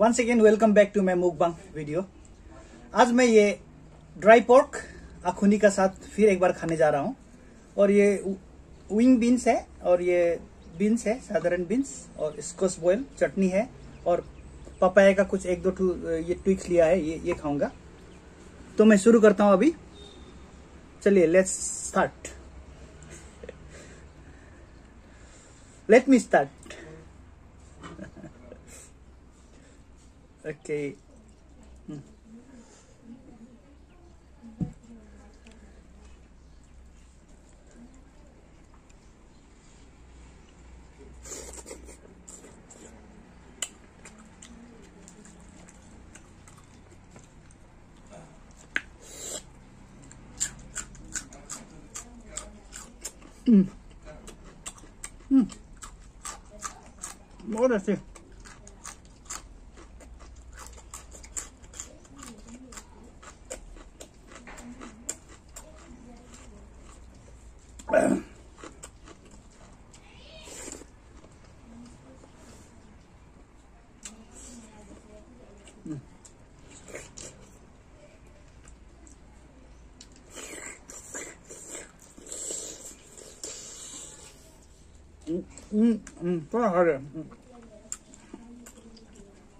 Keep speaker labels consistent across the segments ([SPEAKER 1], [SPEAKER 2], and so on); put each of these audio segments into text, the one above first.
[SPEAKER 1] Once again welcome back to my mukbang video आज मैं ये ड्राई पोर्क अखुनी का साथ फिर एक बार खाने जा रहा हूँ। और ये विंग बीन्स है, और ये बीन्स है, साधारण बीन्स और स्कोस बॉयल चटनी है, और पपाया का कुछ एक दो टू ये ट्विक्स लिया है, ये ये खाऊँगा। तो मैं शुरू करता हूँ अभी। चलिए let's start let me start ok Mm. Mm. What is it? うん、うん、それはあれ。うん。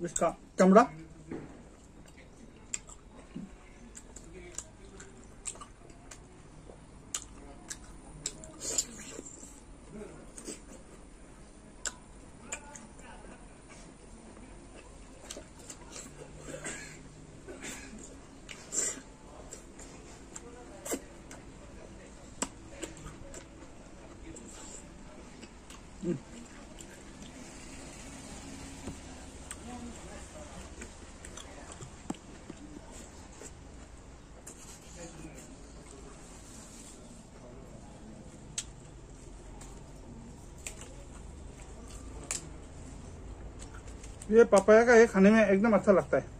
[SPEAKER 1] ですか、頑張ろう。ये papaya का ये खाने में एकदम अच्छा लगता है।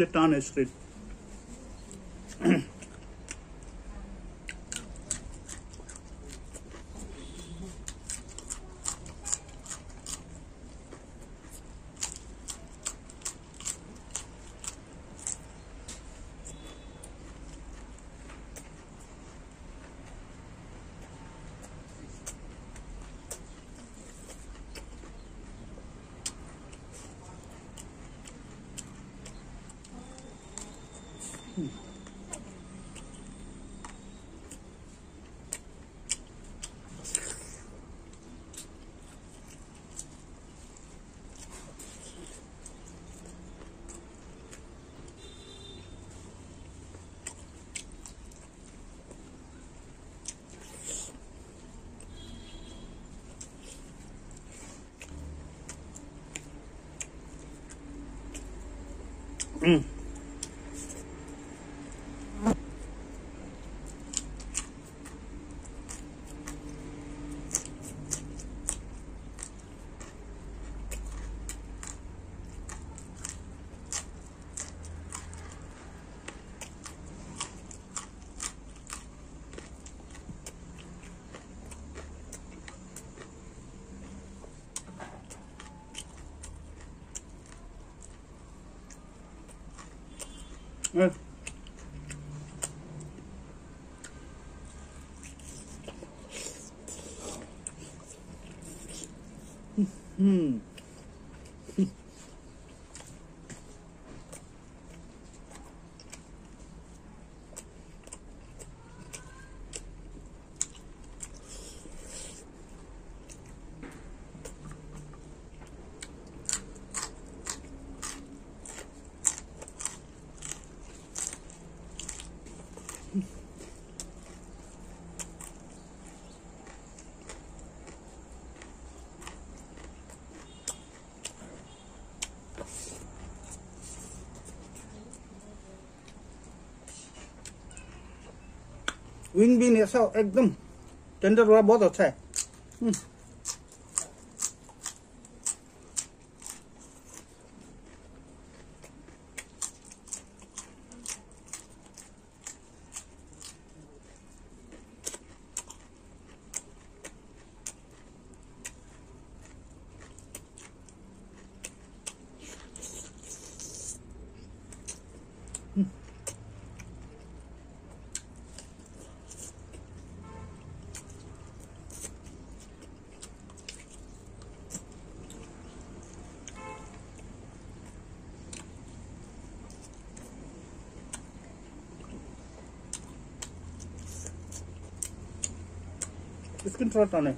[SPEAKER 1] थोड़ा ये 嗯。嗯。嗯 विंग बीन ऐसा एकदम टेंडर वाला बहुत अच्छा है। हम्म। स्किन थोड़ा टन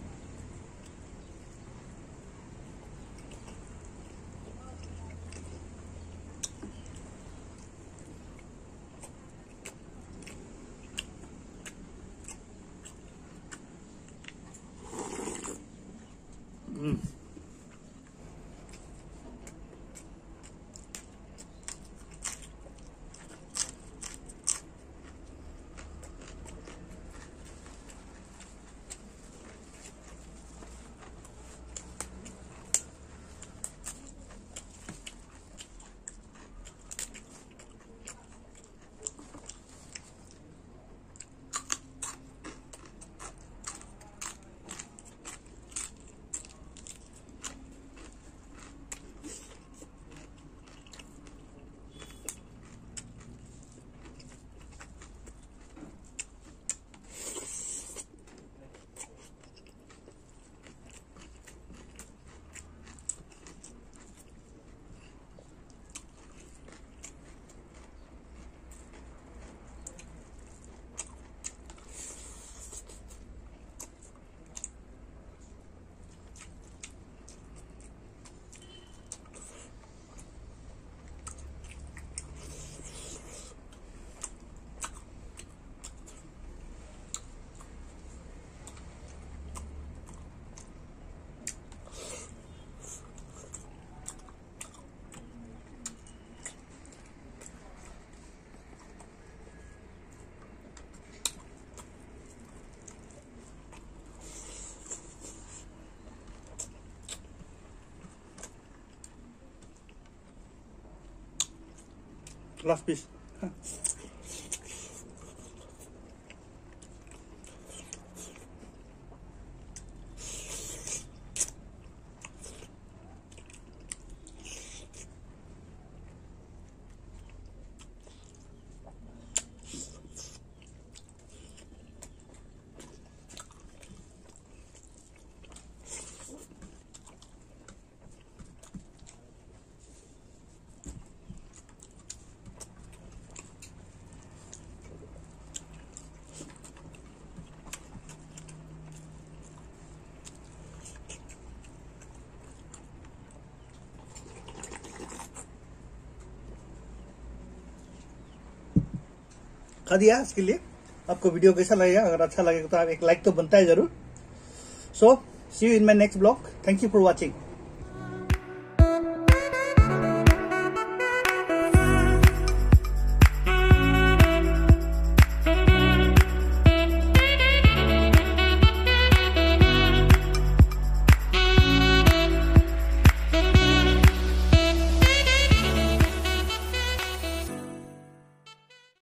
[SPEAKER 1] last piece. खा दिया इसके लिए। आपको वीडियो कैसा लगेगा? अगर अच्छा लगेगा तो आप एक लाइक तो बनता है ज़रूर। So see you in my next vlog thank you for watching